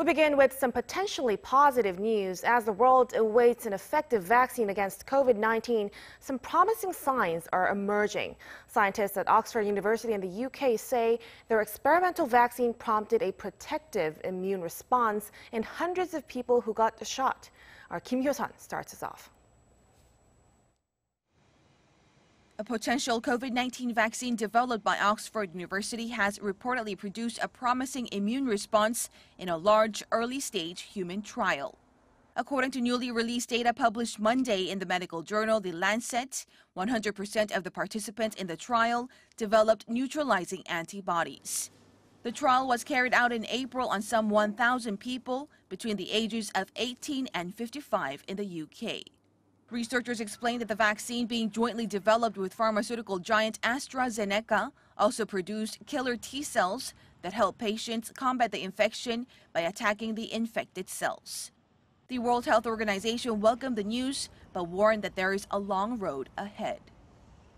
We begin with some potentially positive news. As the world awaits an effective vaccine against COVID 19, some promising signs are emerging. Scientists at Oxford University in the UK say their experimental vaccine prompted a protective immune response in hundreds of people who got the shot. Our Kim Hyo-sun starts us off. A potential COVID-19 vaccine developed by Oxford University has reportedly produced a promising immune response in a large early-stage human trial. According to newly released data published Monday in the medical journal The Lancet, 100% of the participants in the trial developed neutralizing antibodies. The trial was carried out in April on some 1,000 people between the ages of 18 and 55 in the UK. Researchers explained that the vaccine being jointly developed with pharmaceutical giant AstraZeneca also produced killer T cells that help patients combat the infection by attacking the infected cells. The World Health Organization welcomed the news but warned that there is a long road ahead.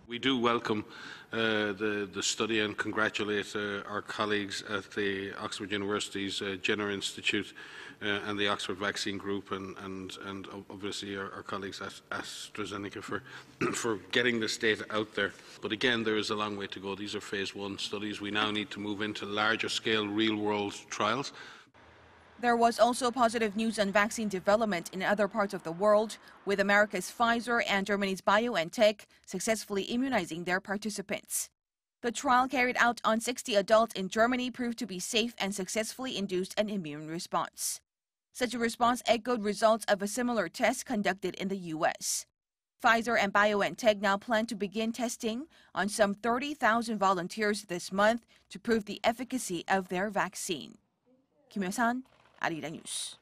We do welcome uh, the, the study and congratulate uh, our colleagues at the Oxford University's uh, Jenner Institute uh, and the Oxford Vaccine Group and, and, and obviously our, our, colleagues at AstraZeneca for, for getting this data out there. But again, there is a long way to go. These are phase one studies. We now need to move into larger scale real world trials. There was also positive news on vaccine development in other parts of the world, with America's Pfizer and Germany's BioNTech successfully immunizing their participants. The trial carried out on 60 adults in Germany proved to be safe and successfully induced an immune response. Such a response echoed results of a similar test conducted in the U.S. Pfizer and BioNTech now plan to begin testing on some 30,000 volunteers this month to prove the efficacy of their vaccine. Kim Hyo-sun, Arirang News.